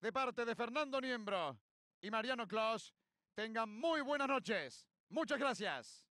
de parte de Fernando Niembro y Mariano Clos. Tengan muy buenas noches. Muchas gracias.